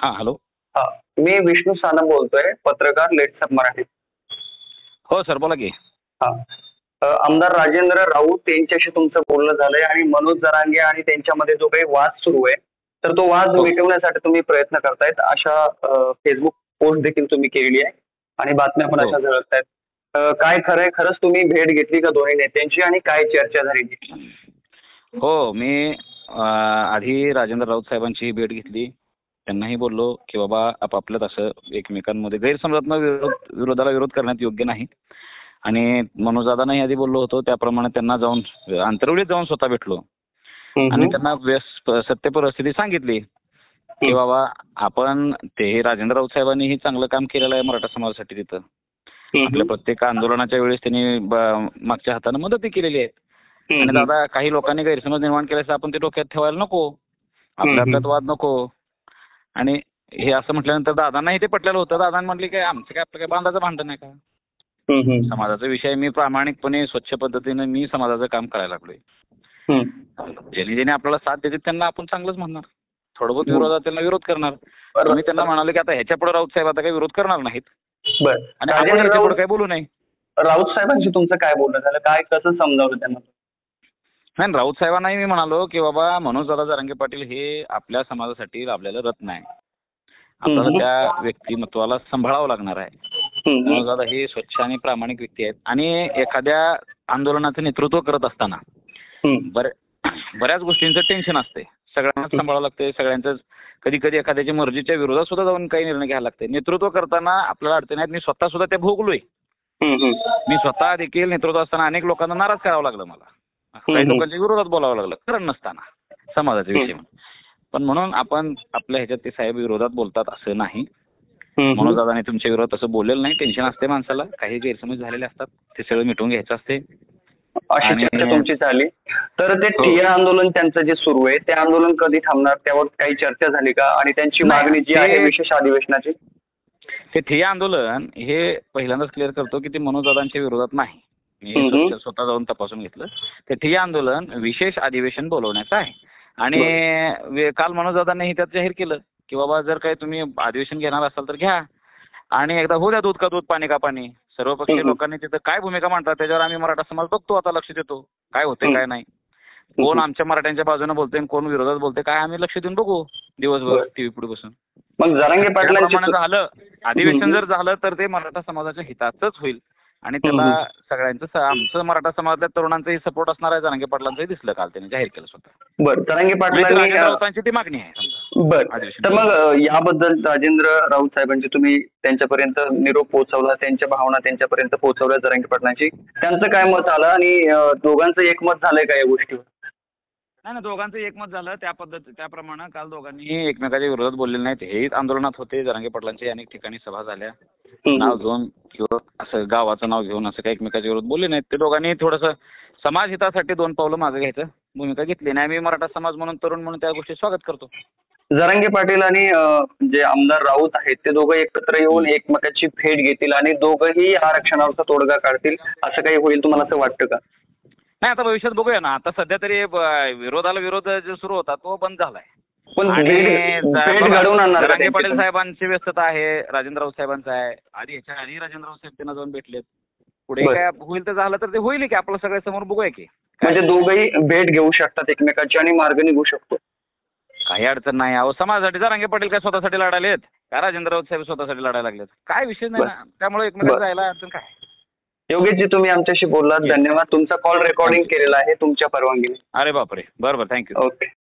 हा हॅलो हा मी विष्णू सानप बोलतोय पत्रकार लेट्सअप मराठी. हो सर बोला की. हा. आमदार राजेंद्र राऊत यांच्याशी तुमचं बोलणं झालंय आणि मनोज जरांगे आणि त्यांच्यामध्ये जो काही वाद सुरू आहे तर तो वाद हो. मिटवण्यासाठी तुम्ही प्रयत्न करतायत. अशा फेसबुक पोस्ट देखील तुम्ही केलेली आहे आणि बातम्या पण हो. अशा झळकत आहेत काय खरंय खरंच तुम्ही भेट घेतली का दोन्ही नेत्यांची आणि काय चर्चा झाली हो मी आधी राजेंद्र राऊत साहेबांची भेट घेतली. त्यांनाही बोललो की बाबा आपापल्यात असं एकमेकांमध्ये गैरसमजातनं विरोध विरोधाला विरोध करण्यात योग्य नाही. आणि मनोजदादांनाही आधी बोललो होतो त्याप्रमाणे त्यांना जाऊन अंतरवलीत जाऊन स्वतः भेटलो. आणि त्यांना सत्य परिस्थिती सांगितली. की बाबा आपण ते राजेंद्र राऊत साहेबांनीही चांगलं काम केलेलं आहे मराठा समाजासाठी तिथं. आपल्या प्रत्येक आंदोलनाच्या वेळेस त्यांनी मागच्या हाताने मदतही केलेली आहे. आणि दादा काही लोकांनी गैरसमज निर्माण केल्यास आपण ते डोक्यात ठेवायला नको. आपल्या आपल्यात वाद नको. आणि हे असं म्हटल्यानंतर दादांनाही ते पटलेलं होतं. दादांनी म्हटले काय आमचं काय आपलं काय बांधाचं भांडण आहे का? समाजाचा विषय मी प्रामाणिकपणे स्वच्छ पद्धतीने मी समाजाचं काम करायला लागलोय. ज्यांनी ज्यांनी आपल्याला साथ देते त्यांना आपण चांगलंच म्हणणार. थोडं बहुत. विरोधात त्यांना विरोध करणार. मी त्यांना म्हणालो की आता ह्याच्या पुढे राऊत साहेब आता काही विरोध करणार नाहीत. आणि पुढे काही बोलू नाही राऊत साहेबांशी तुमचं काय बोलणं झालं? काय कसं समजावलं त्यांना? नाही राऊत साहेबांनाही मी म्हणालो की बाबा मनोज दादा जरांगे पाटील हे आपल्या समाजासाठी लाभलेलं रत्न आहे. आपल्याला. त्या व्यक्तिमत्वाला सांभाळावं लागणार आहे. मनोज दादा हे स्वच्छ आणि प्रामाणिक व्यक्ती आहेत आणि एखाद्या आंदोलनाचं नेतृत्व करत असताना बऱ्या बऱ्याच गोष्टींचं टेन्शन असते. सगळ्यांनाच सांभाळावं लागते. सगळ्यांचंच कधी कधी एखाद्याच्या मर्जीच्या विरोधात सुद्धा जाऊन काही निर्णय घ्यायला लागते. नेतृत्व करताना आपल्याला अडचणी आहेत. मी स्वतः सुद्धा ते भोगलोय. मी स्वतः देखील नेतृत्व असताना अनेक लोकांना नाराज करावं लागलं मला. काही. लोकांच्या विरोधात बोलावं लागलं. कारण नसताना समाजाच्या विषयी म्हणून. पण म्हणून आपण आपल्या ह्याच्यात ते साहेब विरोधात बोलतात असं नाही. मनोज दादाने तुमच्या विरोधात असं बोललेलं नाही. टेन्शन असते माणसाला. काही गैरसमज झालेले असतात. ते सगळं मिटवून घ्यायचं असते. अशी चर्चा तुमची झाली. तर ते हो. ठिय्या आंदोलन त्यांचं जे सुरू आहे ते आंदोलन कधी थांबणार? त्यावर काही चर्चा झाली का? आणि त्यांची मागणी जी आहे विशेष अधिवेशनाची? ते ठिय्या आंदोलन हे पहिल्यांदाच क्लिअर करतो की ते मनोजदादांच्या विरोधात नाही. मी. स्वतः- जाऊन तपासून घेतलं. ते ठिय्या आंदोलन विशेष अधिवेशन बोलवण्याचं आहे. आणि काल मनोजदादांनी त्यात जाहीर केलं की बाबा जर काही तुम्ही अधिवेशन घेणार असाल तर घ्या. आणि एकदा होऊ द्या दूध का दूध पाणी का पाणी. सर्वपक्षीय. लोकांनी तिथं काय भूमिका मांडतात त्याच्यावर आम्ही मराठा समाज बघतो आता लक्ष देतो. काय होते. काय नाही. कोण आमच्या मराठ्यांच्या बाजूने बोलते कोण विरोधात बोलते काय आम्ही लक्ष देऊन बघू दिवसभर. टीव्ही पुढे बसून. मग जरांगे झालं. अधिवेशन. जर झालं तर ते मराठा समाजाच्या हिताचंच होईल. आणि त्याला. सगळ्यांचं आमचं मराठा समाजातल्या तरुणांचाही सपोर्ट असणार आहे जरांगे पाटलांचंही दिसलं काल त्यांनी जाहीर केलं स्वतः बर जरांगे राऊतांची ती मागणी आहे समजा बर. तर मग याबद्दल राजेंद्र राऊत साहेबांची तुम्ही त्यांच्यापर्यंत निरोप पोहोचवला त्यांच्या भावना त्यांच्यापर्यंत पोहोचवल्या जरांगे पाटलांची त्यांचं काय मत आलं आणि दोघांचं एकमत झालंय का या गोष्टीवर नाही ना दोघांचं एकमत झालं त्या पद्धती त्याप्रमाणे काल दोघांनी एकमेकाच्या विरोधात बोललेले नाहीत. हेही आंदोलनात होते जरांगे पाटलांची अनेक ठिकाणी सभा झाल्या. नाव घेऊन किंवा असं गावाचं नाव घेऊन असं काही एकमेकाच्या विरोधात बोलले नाहीत. ते दोघांनी थोडंसं समाज हितासाठी दोन पावलं मागे घ्यायचं भूमिका घेतली. नाही मी मराठा समाज म्हणून तरुण म्हणून त्या गोष्टी स्वागत करतो. जरांगे पाटील आणि जे आमदार राऊत आहेत ते दोघं एकत्र येऊन एकमेकाची भेट घेतील आणि दोघंही आरक्षणावरचा तोडगा काढतील असं काही होईल तुम्हाला असं वाटतं का? नाही आता भविष्यात बघूया ना. आता सध्या तरी विरोधाला विरोध जो सुरू होता तो बंद झालाय. आणि त्यांची पाटील? साहेबांची व्यस्तता आहे राजेंद्र राऊत साहेबांचं आहे. आधी ह्याच्या आधी राजेंद्र राऊत साहेब त्यांना जाऊन भेटलेत. पुढे. काय होईल तर झालं तर ते होईल की आपलं सगळ्या समोर बघूया की. म्हणजे दोघंही भेट घेऊ शकतात एकमेकाची आणि मार्ग निघू शकतो. काही अडचण नाही. अहो समाजासाठी जरांगे पाटील काय स्वतःसाठी लढायला आहेत का राजेंद्र राऊत साहेब स्वतःसाठी लढायला लागलेत? काय विषय नाही ना. त्यामुळे एकमेकांना. जायला अडचण काय? योगेशजी तुम्ही आमच्याशी बोललात. धन्यवाद. तुमचा कॉल रेकॉर्डिंग केलेला आहे. तुमच्या परवानगीने. अरे बापरे. बरं बरं थँक्यू ओके